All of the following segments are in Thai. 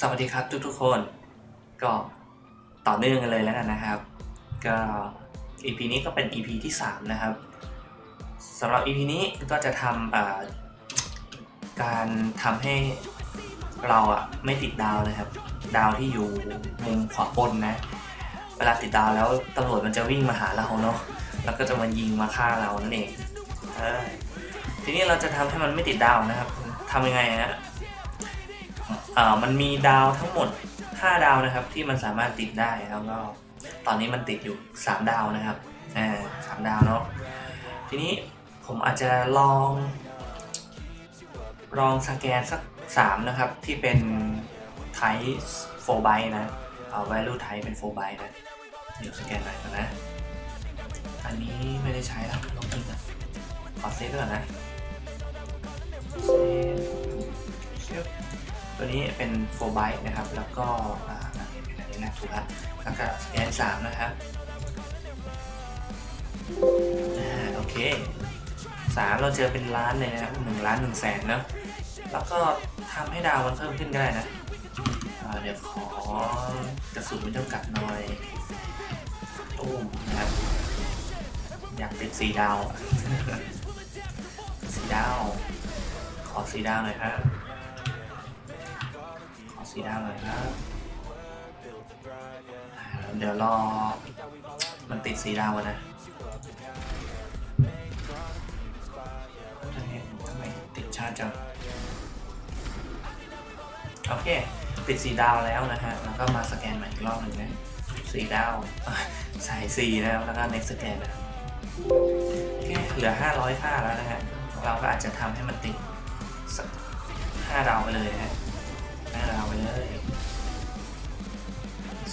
สวัสดีครับทุกๆคน ก็ต่อเนื่องกันเลยแล้วกันนะครับ ก็ EP นี้ก็เป็น EP ที่ 3 นะครับสำหรับ EP นี้ก็จะทำการทำให้เราอะไม่ติดดาวนะครับ ดาวที่อยู่มุมขวาบนนะ เวลาติดดาวแล้วตำรวจมันจะวิ่งมาหาเราเนาะแล้วก็จะมายิงมาฆ่าเรานั่นเองเออทีนี้เราจะทำให้มันไม่ติดดาวนะครับทำยังไงฮะ มันมีดาวทั้งหมด 5 ดาวนะครับ ที่มันสามารถติดได้แล้วก็ตอนนี้มันติดอยู่ 3 ดาวนะครับอ่าสามดาวเนาะทีนี้ผมอาจจะลอง ลองสแกนสัก 3 นะครับ ที่เป็น type 4 byte นะ เอา value type เป็น4 byte นะเดี๋ยวสแกนหน่อยก่อนนะ อันนี้ไม่ได้ใช้แล้วลองทิ้งนะขอเซฟก่อนนะเซฟ ตัวนี้เป็น4 byte นะครับ แล้วก็อ่าเป็นอันนี้นะถูกแล้วแล้วก็สแกน3นะครับอ่าโอเคสามเราเจอเป็นล้านเลยนะครับหนึ่งล้านหนึ่งแสนเนาะแล้วก็ทำให้ดาวมันเพิ่มขึ้นก็ได้นะเดี๋ยวขอกระสุนไม่จำกัดหน่อยตุ้มนะครับ อยากติดสีดาวสีดาว ขอสีดาวหน่อยครับ สีดาวหน่อยครับเดี๋ยวรอ มันติดสีดาวก่อนนะทำไมติดชาจังโอเค ติดสีดาวแล้วนะฮะ แล้วก็มาสแกนใหม่อีกรอบหนึ่งนะสีดาวใส่สีนะครับแล้วก็ next สแกนนะโอเคเหลือ 500 ค่าแล้วนะฮะ เราก็อาจจะทำให้มันติดสัก5ดาวไปเลยนะฮะ ไปเลย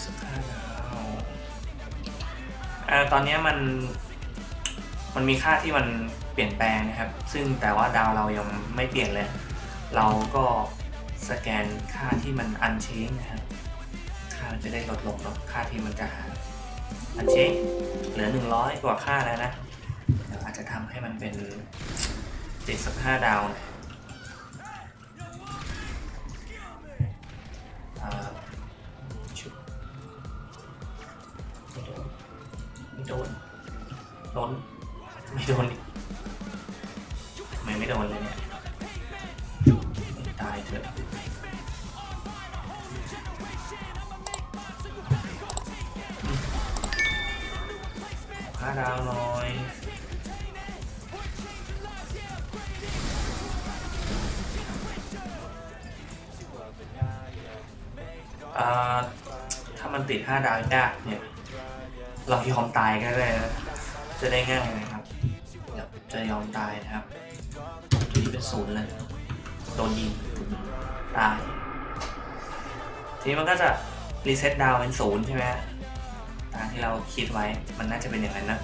สัก5ดาวอ่าตอนนี้มัน มันมีค่าที่มันเปลี่ยนแปลงนะครับ ซึ่งแต่ว่าดาวเรายังไม่เปลี่ยนเลย เราก็สแกนค่าที่มันอันเชงนะครับ ค่ามันจะได้ลดลงเนาะค่าที่มันจะหาอันเชงเหลือ 100 กว่าค่าแล้วนะ เดี๋ยวอาจจะทำให้มันเป็นติดาวน่อ โดนไม่โดนไม่โดนอีกทำไมไม่โดนเลยเนี่ยตายเถอะห้าดาวหน่อยอ่าถ้ามันติด5ดาวยากเนี่ย เรายอมตายก็ได้นะจะได้ง่ายนะครับจะยอมตายนะครับตัวนี้เป็นศูนย์เลยโดนยิงตายทีนี้มันก็จะรีเซ็ตดาวเป็นศูนย์ใช่ไหมตามที่เราคิดไว้มันน่าจะเป็นอย่างนั้นนะ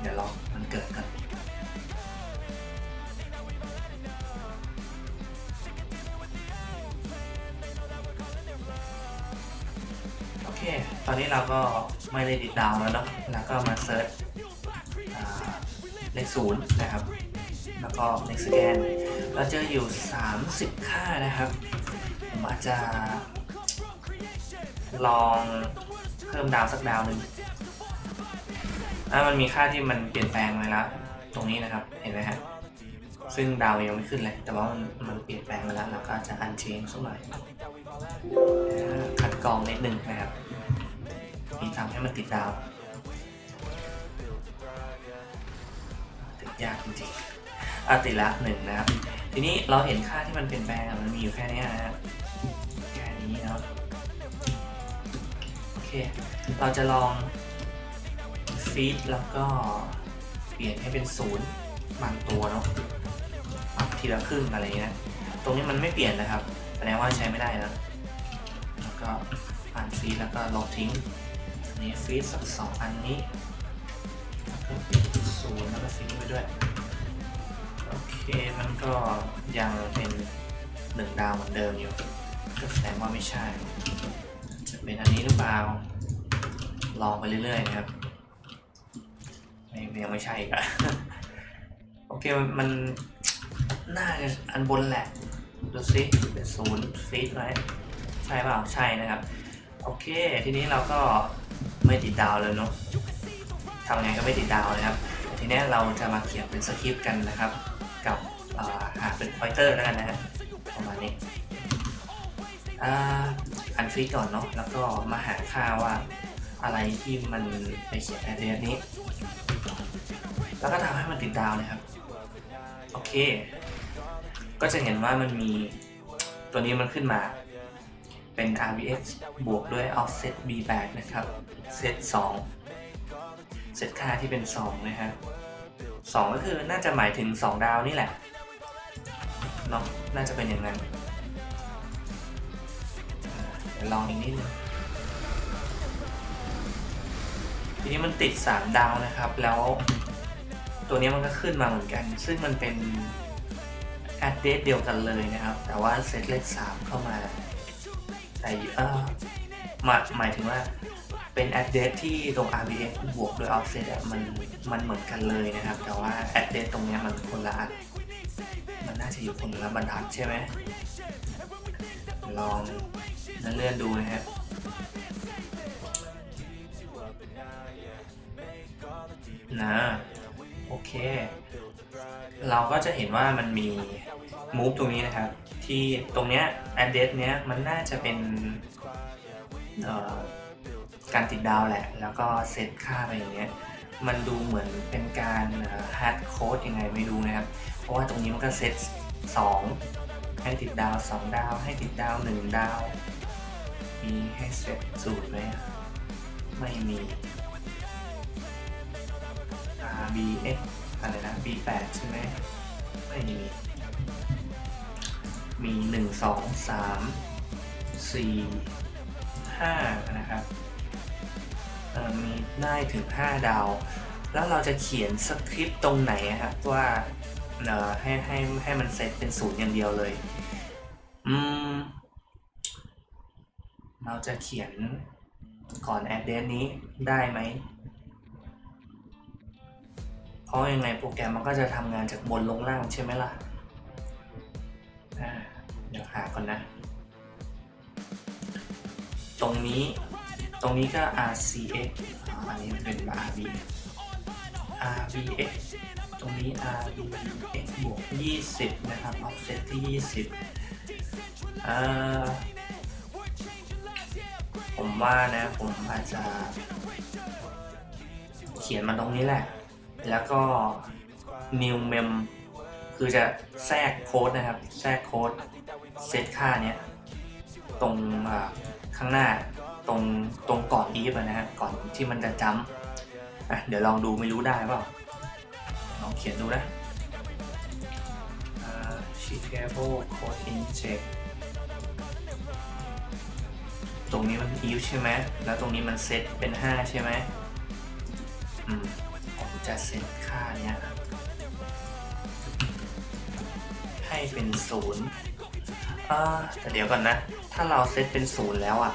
เดี๋ยวลองมันเกิดกัน อนนี้เราก็ไม่ได้ติดดาวแล้วเนาะแล้วก็มา search เลขศูนย์นะครับ แล้วก็ next scan เราเจออยู่ 30 ค่านะครับ ผมอาจจะลองเพิ่มดาวสักดาวหนึ่งอะมันมีค่าที่มันเปลี่ยนแปลงไปแล้ว ตรงนี้นะครับ เห็นไหมฮะ ซึ่งดาวยังไม่ขึ้นเลย แต่ว่ามันมันเปลี่ยนแปลงไปแล้ว เราก็จะ unchanged สักหน่อยคัดกรองนิดนึงนะครับ ทำให้มันติดดาวติดยากจริงๆอะติดละหนึ่งนะครับ ทีนี้เราเห็นค่าที่มันเปลี่ยนแปลงมันมีอยู่แค่เนี้ยนะครับแค่นี้เนาะโอเค เราจะลองฟีดแล้วก็เปลี่ยนให้เป็นศูนย์บางตัวเนาะปรับทีละครึ่งอะไรเงี้ยตรงนี้มันไม่เปลี่ยนนะครับแสดงว่าใช้ไม่ได้นะแล้วก็อ่านฟีดแล้วก็ลบทิ้ง นนี้ฟีดสักสองอันนี้แล้วก็ปิดศูนย์แล้วก็ฟีดไปด้วย โอเคมันก็ยังเป็นหนึ่งดาวเหมือนเดิมอยู่ ก็แสดงว่าไม่ใช่ จะเป็นอันนี้หรือเปล่า ลองไปเรื่อยๆนะครับไม่ยังไม่ใช่อีกอะโอเคมันน่าจะอันบนแหละดูซิเป็นศูนย์ฟีดไหมใช่เปล่าใช่นะครับ โอเค ทีนี้เราก็ ไม่ติดดาวเลยเนาะทำไงก็ไม่ติดดาวนะครับ ทีนี้เราจะมาเขียนเป็นสคริปต์กันนะครับ กับหาเป็นพอยเตอร์แล้วกันนะฮะประมาณนี้อันฟีก่อนเนาะแล้วก็มาหาค่าว่าอะไรที่มันไปเขียน address นี้ แล้วก็ทำให้มันติดดาวนะครับ โอเค ก็จะเห็นว่ามันมีตัวนี้มันขึ้นมา เป็น RBX บวกด้วย offset B8 นะครับ เซต2เซตค่าที่เป็น 2 นะครับ2ก็คือน่าจะหมายถึง 2 ดาวนี่แหละเนาะน่าจะเป็นอย่างนั้นเดี๋ยวลองอีกนิดนึงทีนี้มันติด 3 ดาวนะครับ แล้วตัวนี้มันก็ขึ้นมาเหมือนกัน ซึ่งมันเป็น address เดียวกันเลยนะครับ แต่ว่าเซตเลข3เข้ามา แต่เออหมายหมายถึงว่าเป็น address ที่ตรง RBF บวกด้วย offset อะมันมันเหมือนกันเลยนะครับ แต่ว่า address ตรงนี้มันคนละอันมันน่าจะอยู่คนละบรรทัดใช่ไหมลองเลื่อนดูนะครับนะโอเค เราก็จะเห็นว่ามันมี move ตรงนี้นะครับ ที่ตรงเนี้ย address เนี้ยมันน่าจะเป็นการติดดาวแหละ แล้วก็เซตค่าไปอย่างเงี้ย มันดูเหมือนเป็นการ hard code ยังไงไม่รู้นะครับ เพราะว่าตรงนี้มันก็เซต2 ให้ติดดาว 2 ดาว ให้ติดดาว 1 ดาว มีให้เซตศูนย์ไหมไม่มี RBX อะไรนะ B8 ใช่ไหมไม่มี มี 1 2 3 4 5 นะครับมีได้ถึง 5 ดาว แล้วเราจะเขียนสคริปต์ตรงไหนครับว่าให้ให้ให้มันเซตเป็นศูนย์อย่างเดียวเลย อืม เราจะเขียนก่อน address นี้ได้ไหม เพราะยังไงโปรแกรมมันก็จะทำงานจากบนลงล่างใช่ไหมล่ะ เดี๋ยวหาก่อนนะ ตรงนี้ ตรงนี้ก็ RCX อันนี้เป็น RB RBX ตรงนี้ RBX บวก 20 นะครับ offset ที่ 20อ่าผมว่านะ ผมอาจจะ เขียนมาตรงนี้แหละ แล้วก็ new mem คือจะแทรกโค้ดนะครับ แทรกโค้ด เซตค่าเนี้ยตรงข้างหน้าตรงตรงก่อน if นะฮะก่อนที่มันจะจำอะเดี๋ยวลองดูไม่รู้ได้เปล่าลองเขียนดูนะ shiftable code inject ตรงนี้มัน if ใช่ไหมแล้วตรงนี้มันเซตเป็น 5 ใช่ไหมอืมผมจะเซตค่าเนี้ยให้เป็นศูนย์ แต่เดี๋ยวก่อนนะ ถ้าเราเซตเป็นศูนย์แล้วอะ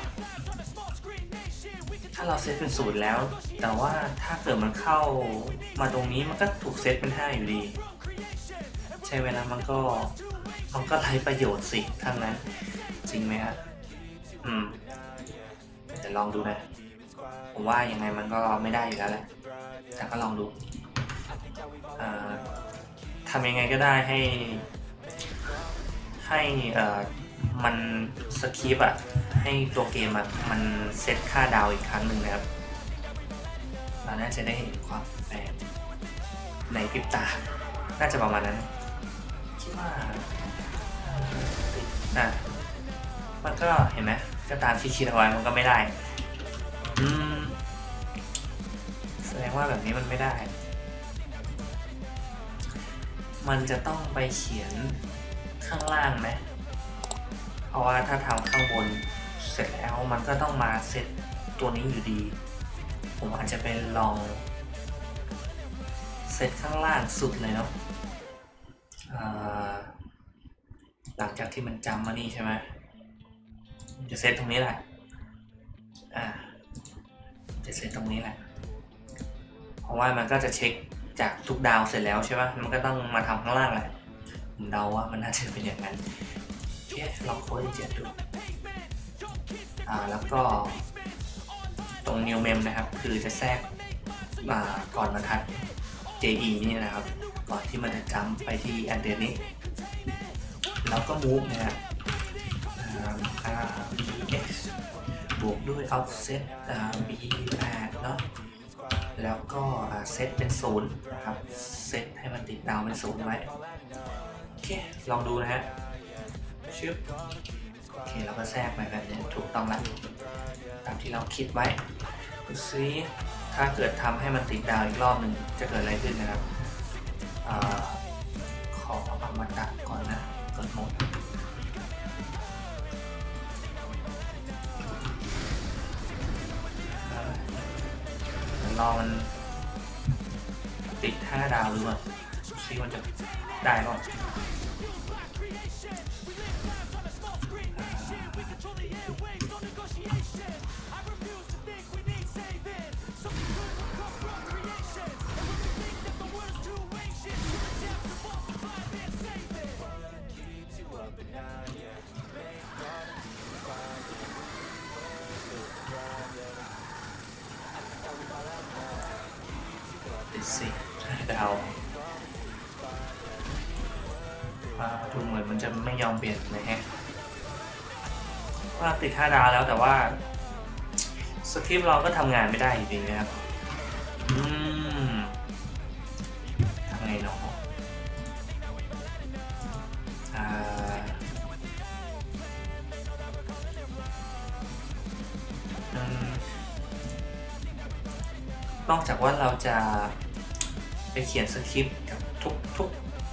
ถ้าเราเซตเป็นศูนย์แล้ว แต่ว่าถ้าเกิดมันเข้ามาตรงนี้มันก็ถูกเซตเป็นห้าอยู่ดี ใช่เวลามันก็มันก็ไรประโยชน์สิทั้งนั้น จริงไหมฮะอืมแต่ลองดูนะ ผมว่ายังไงมันก็ไม่ได้อยู่แล้วแหละ แต่ก็ลองดูทำยังไงก็ได้ให้ ให้มันสคริปอะให้ตัวเกมอะมันเซตค่าดาวอีกครั้งหนึ่งนะครับ เราน่าจะได้เห็นความแปลในพริบตา น่าจะประมาณนั้น คิดว่าอะมันก็เห็นไหมก็ตามที่คิดเอาไว้มันก็ไม่ได้อืมแสดงว่าแบบนี้มันไม่ได้ มันจะต้องไปเขียน ข้างล่างไหมเพราะว่าถ้าทำข้างบนเสร็จแล้วมันก็ต้องมาเซตตัวนี้อยู่ดี ผมอาจจะเป็นลองเซตข้างล่างสุดเลยเนาะหลังจากที่มันจำมานี่ใช่ไหมจะเซตตรงนี้แหละ อ่า จะเซตตรงนี้แหละ เพราะว่ามันก็จะเช็คจากทุกดาวเสร็จแล้วใช่ไหมมันก็ต้องมาทำข้างล่างแหละ ผมเดาว่ามันน่าจะเป็นอย่างนั้นเอ๊ะลองโค้ดเจ็ดดูอ่าแล้วก็ตรง new mem นะครับ คือจะแทรกมาก่อนบรรทัด JE นี่นะครับ ก่อนที่มันจะจำไปที่ a d d r e s นี้ แล้วก็ move นะครับอ่า RBX บวกด้วย offset อ่า B8 เนาะแล้วก็เซตเป็นศูนย์นะครับ เซตให้มันติดดาวเป็นศูนย์ไว้ เค ลองดูนะฮะชึบโอเคเราก็แทรกไปแบบนี้ถูกต้องแล้วตามที่เราคิดไว้ดูซิถ้าเกิดทำให้มันติดดาวอีกรอบหนึ่งจะเกิดอะไรขึ้นนะครับอขอเอามาตัดก่อนนะกดหมดรอมันติด 5 ดาวหรือเปล่า ดูซิมันจะได้ป่ะติดสิดาวอ่า ดูเหมือนมันจะไม่ยอมเปลี่ยนเลยแฮะว่าติด 5 ดาวแล้วแต่ว่าสคริปต์เราก็ทำงานไม่ได้จริงๆนะครับอืมทำไงเนาะอ่าอนอกจากว่าเราจะไปเขียนสคริปต์กับทุกทุก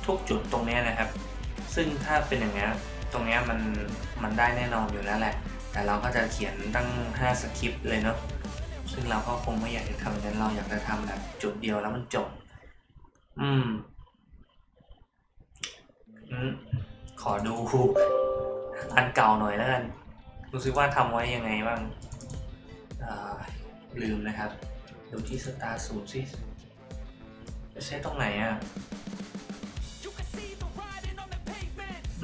ทุกจุดตรงนี้นะครับ ซึ่งถ้าเป็นอย่างเงี้ยตรงเนี้ยมันมันได้แน่นอนอยู่แล้วแหละ แต่เราก็จะเขียนตั้ง 5 สคริปต์เลยเนาะซึ่งเราก็คงไม่อยากจะทำอย่างนั้นเราอยากจะทำแบบจุดเดียวแล้วมันจบ อืมอืมขอดูอันเก่าหน่อยแล้วกันรู้สึกว่าทำไว้ยังไงบ้างาลืมนะครับ ดูที่สตาร์ศูนย์สิจะใช้ตรงไหนอะ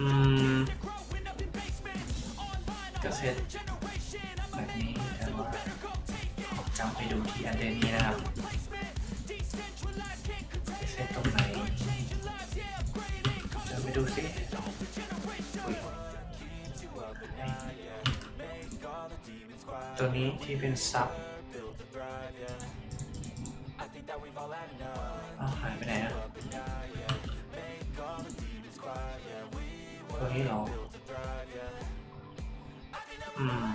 อืมก็เซตแบบนี้แต่ว่าขอจำไปดูที่อันเดนี้นะครับเซตตรงไหนจะไปดูสิตัวนี้ที่เป็นซับอ้าวหายไปไหนอะ ตัวนี้เหรอ อืม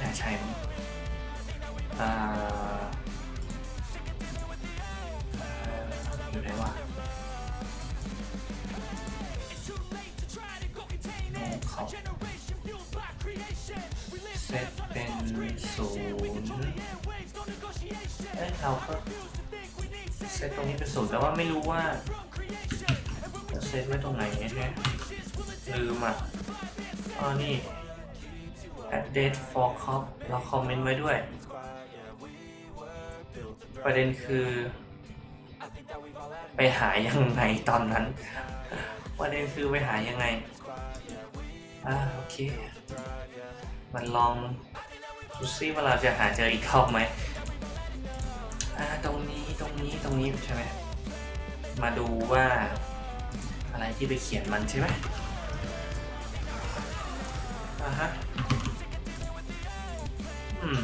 น่าใช่มั้งอ่า เอ้ยเราก็เซตตรงนี้เป็นศูนย์แต่ว่าไม่รู้ว่าจะเซตไว้ตรงไหนเนี่ยลืมอะอ๋อนี่ added for cop เราคอมเมนต์ไว้ด้วย ประเด็นคือ ไปหายังไงตอนนั้น ประเด็นคือไปหายังไง อ่าโอเค มันลองดูซิว่าเราจะหาเจออีกรอบไหม ตรงนี้ตรงนี้ตรงนี้ใช่ไหมมาดูว่าอะไรที่ไปเขียนมันใช่ไหมอ่าฮะอืม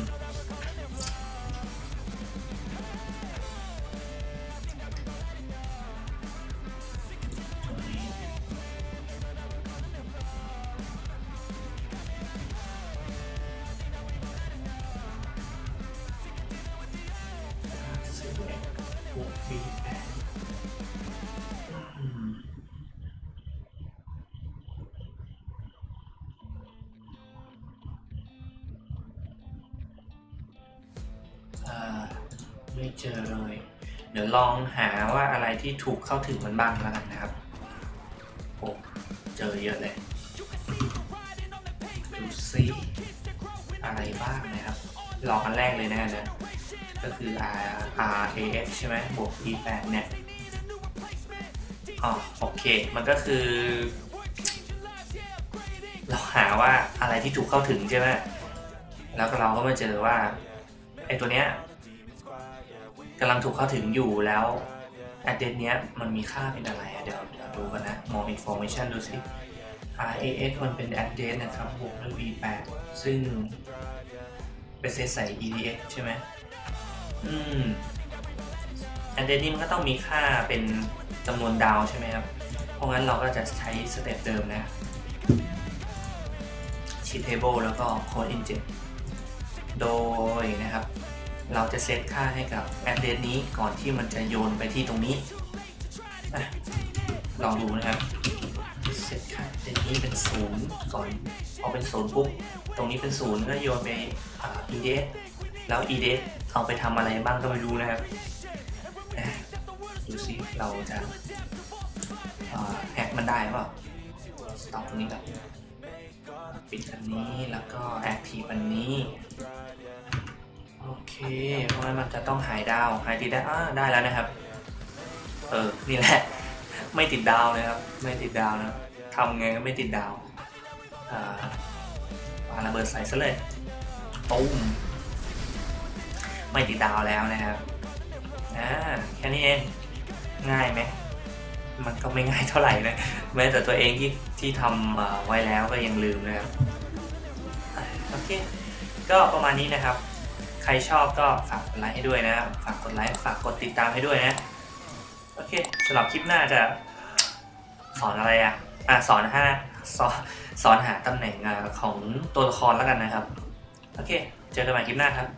ไม่เจอเลย เดี๋ยวลองหาว่าอะไรที่ถูกเข้าถึงมันบ้างแล้วกันนะครับโอ้เจอเยอะเลยดูซิอะไรบ้างนะครับ ลองอันแรกเลยนะนะก็คือ R R A X ใช่ไหมบวก E 8เนี่ยอ๋อโอเค มันก็คือ เราหาว่าอะไรที่ถูกเข้าถึงใช่ไหมแล้วก็เราก็มาเจอว่าไอ้ตัวเนี้ย กำลังถูกเข้าถึงอยู่แล้ว address เนี้ยมันมีค่าเป็นอะไรอะเดี๋ยวเดี๋ยวดูกันนะ more information ดูสิ RAX มันเป็น address นะครับบวกด้วย V8 ซึ่งไปเซตใส่ EDX ใช่ไหมอืม address นี้มันก็ต้องมีค่าเป็นจำนวนดาวใช่ไหมครับ เพราะงั้นเราก็จะใช้สเต็ปเดิมนะ sheet table แล้วก็ code inject โดยนะครับ เราจะเซตค่าให้กับ address นี้ก่อนที่มันจะโยนไปที่ตรงนี้อลองดูนะครับ เซตค่า address นี้เป็นศูนย์ก่อน พอเป็นศูนย์ปุ๊บ ตรงนี้เป็นศูนย์ก็โยนไปอ่า eds แล้ว eds เอาไปทำอะไรบ้างก็ไม่รู้นะครับ ดูซิเราจะแฮกมันได้หรือเปล่า stop ตรงนี้ก่อนปิดอันนี้แล้วก็ active อันนี้ โอเคเพราะงั้นมันจะต้องหายดาวหายติดได้วอ่าได้แล้วนะครับ เออ นี่แหละ ไม่ติดดาวเลยครับ ไม่ติดดาวนะทำไงก็ไม่ติดดาว อ่าปาระเบิดใส่ซะเลยตุ้มไม่ติดดาวแล้วนะครับอ่าแค่นี้เอง ง่ายไหม มันก็ไม่ง่ายเท่าไหร่นะ แม้แต่ตัวเองที่ที่ทำไว้แล้วก็ยังลืมนะครับ โอเค ก็ประมาณนี้นะครับ ใครชอบก็ฝากกดไลค์ให้ด้วยนะ ฝากกดไลค์ฝากกดติดตามให้ด้วยนะ โอเคสำหรับคลิปหน้าจะสอนอะไรอะอะสอนห้าสอนสอนหาตำแหน่งของตัวละครแล้วกันนะครับ โอเค เจอกันใหม่คลิปหน้าครับ